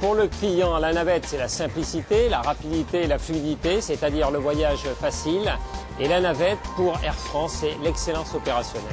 pour le client, la navette, c'est la simplicité, la rapidité la fluidité, c'est-à-dire le voyage facile. Et la navette, pour Air France, c'est l'excellence opérationnelle.